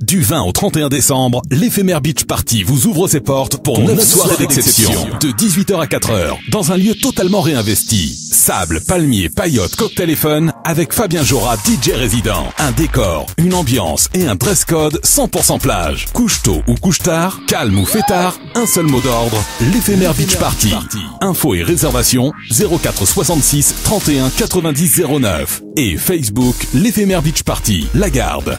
Du 20 au 31 décembre, l'éphémère Beach Party vous ouvre ses portes pour 9 soirées d'exception. De 18h à 4h, dans un lieu totalement réinvesti. Sable, palmier, paillote, cocktail et fun, avec Fabien Jora, DJ résident. Un décor, une ambiance et un dress code 100% plage. Couche tôt ou couche tard, calme ou fêtard, un seul mot d'ordre, l'éphémère Beach Party. Infos et réservations 04 66 31 90 09. Et Facebook, l'éphémère Beach Party, la garde.